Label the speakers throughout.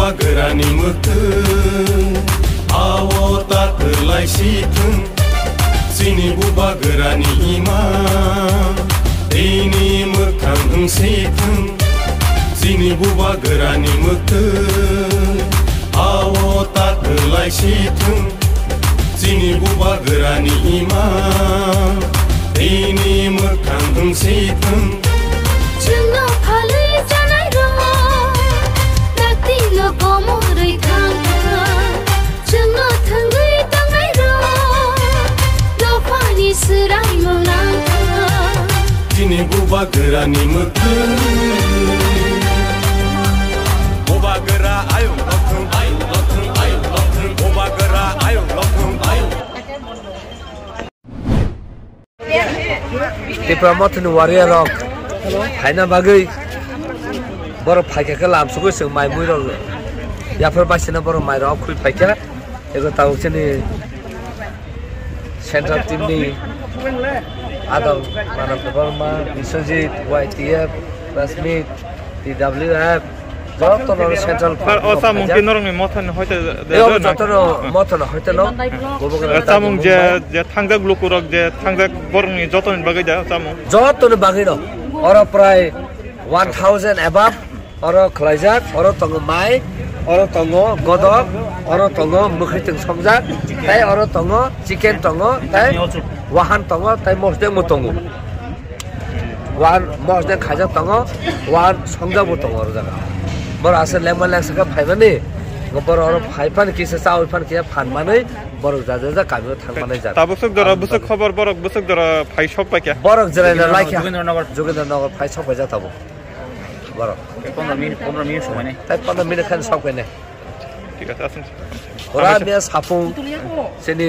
Speaker 1: bagărani mătân Au o tată la și tân Ține bu bagărani ima Inimă cam în sitân
Speaker 2: Ține bu bagărani mătân Au o tată la și tân Ține bu bagărani ima
Speaker 1: दिनै बुबा गोरानि मोथों बुबा गोरा आयौ लथों आयौ लथों आयौ लथों बुबा गोरा आयौ लथों आयौ
Speaker 3: Tipra motin waria rok. Haina bagai. Boro paika ke lam suku sing mai mui rok. Ya per basina boro performa YTF, Rasmit, TWF, যত নর সেন্ট্রাল
Speaker 4: অসা মুংকি নরংনি মথান হয়তো
Speaker 3: এও যত মতন হইতে ন
Speaker 4: চামুং যে যে থাংজাক লুকুরক যে থাংজাক বরংনি যতন বাগৈ দা চামুং
Speaker 3: যতন বাগি ন অর প্রায় ওয়ান থাউজেন্ড এবাব অর খলাইজাক অর তঙ্গ মাই অর তঙ্গ গদক অর তঙ্গ মুখিতিং সংজাক তাই অর তঙ্গ চিকেন তঙ্গ তাই वाहन तंग तई मोसदे मु तंग वान मोसदे खाजा तंग वान संगा मु तंग रजा बर आसे लेमन लेस का फाइबर ने गबर और फाइपन किसे साउ फन किया फान माने बर जा जा जा काम थान माने जा
Speaker 4: तब से दर अब से खबर बर अब से दर फाई
Speaker 3: शॉप पे क्या बर जरा लाइक जोगेंद्र नगर जोगेंद्र नगर फाई शॉप पे जा तब बर
Speaker 5: 15 मिनट 15 मिनट समय ने
Speaker 3: तब 15 मिनट खान सब
Speaker 4: कने ठीक है
Speaker 3: आसन ओरा मैं सापू सेनी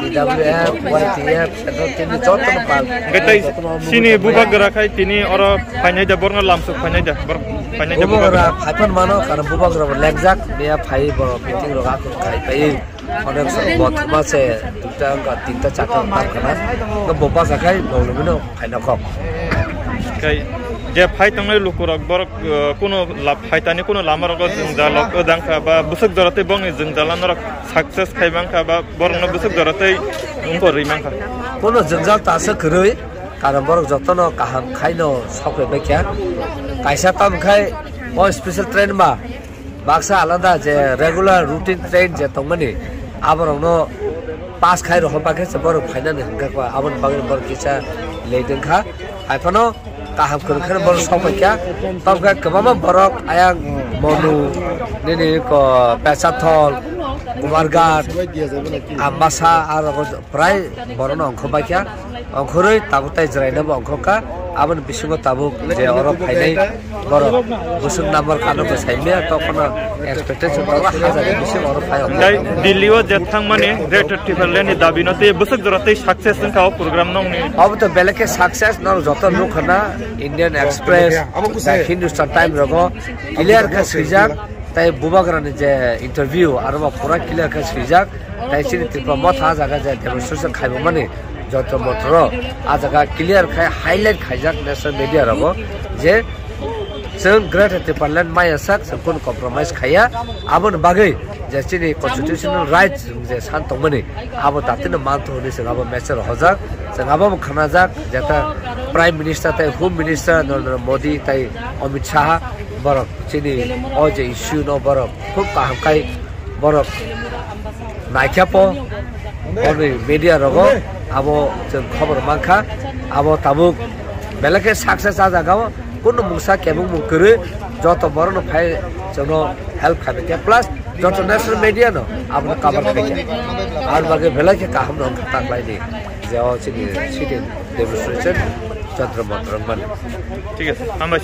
Speaker 3: ডিডাব্লিউএফ ওয়াইটিএফ সেন্ট্রাল টিমনি যতন পাল
Speaker 4: গেতাই সিনি বুবা গরা খাই তিনি অর ফাইনাই দা বরং লামসুক ফাইনাই দা বরং ফাইনাই দা বুবা
Speaker 3: বুবাগরা ফাইফান মানো কারণ বুবাগরা লেগজাক নিয়া ফাই বড় মিটিং রগা কোন খাই পাই অনেক বথমা সে দুটা তিনটা চারটা নাম খানা তো বোবা জাকাই বলবিনো ফাইনা
Speaker 4: খাই যে ফাইতাংলে লোকর একবার কোন ফাইতানি কোন লামার জিনজাল দাঙ্কা বা বুসুক দরাতে বং জিনজালানোর সাকসেস খাইবাঙ্কা বা বরং বুসুক দরাতে উঙ্কো রিমাঙ্কা
Speaker 3: কোন জিনজাল তাসে খরুই কারণ বরং যতন কাহাম খাইন সকলে বেখ্যা কাইসা তাম খাই ও স্পেশাল ট্রেন বা বাক্সা আলাদা যে রেগুলার রুটিন ট্রেন যে তঙ্গনি আবরং পাস খাই রহ পাখে সে বড় ফাইনান হাঙ্কা কোয়া আবন পাগে বড় কিছা লেই দেখা আইফানো কাহাম করখান বড় সকেখ্যা তমকা কমামা বরক আয়াং মনু নিনি ক পেসাথল কুমারঘাট আম্বাসা আর প্রায় বড় অঙ্ক পাইকা অঙ্করই তাবুতাই জিরাইনাবো অঙ্ককা আবার বিশুঙ্গ তাবুক যে অর ফাইনাই বড় গুসুং নাম্বার কানবো সাইমিয়া তখন এক্সপেক্টেশন তাবা হাজারে বেশি অর ফাই
Speaker 4: दाइ दिल्लीयाव जे थांमाने ग्रेट टिफारलेनि दाबिनते बुसुक दरते साक्सेस जोंखा प्रग्राम नंनि
Speaker 3: अब तो बेलेके सक्सेस न जत लोक हना Indian express Hindustan time रगो clear का सिजाक তাই বুবাগ্রানি যে ইন্টারভিউ আর পুরা ক্লিয়ার কা সিজাক তাই সিনি ত্রিপুরা মত আ জায়গা যে ডেমনস্ট্রেশন খাইব মানে जन्त्र मन्त्र र आजका क्लियर खाइ हाइलाइट खाइजाक नेसनल मिडिया रब जे चन ग्रेट हते पालन माया सक सपन कम्प्रोमाइज खाया आबन बागै जस्तै नि कन्स्टिट्युसनल राइट जे शान्त मने अब तातिन मान्थ हुने छ अब मेसर हजक चन अब खाना जाक जता प्राइम मिनिस्टर त होम मिनिस्टर नरेन्द्र मोदी तै अमित शाह बर चिनि अजे इश्यु न बर खुब काम काई बर नाइक्यापो अनि मिडिया रगो আব খবর মানখা আব তাবুক বেলাকে সাকসেস আজাগাও কোন মুসা কেব মুকরে যত বড় ফাই জন হেল্প খাবে কে প্লাস যত ন্যাশনাল মিডিয়া ন আপন কাবার খাই আর বাকি বেলাকে কাহম ন তাক লাই দে যে আছে নি সিটি দেবস্রেছেন চন্দ্র মন্ত্র মানে
Speaker 4: ঠিক আছে আমরা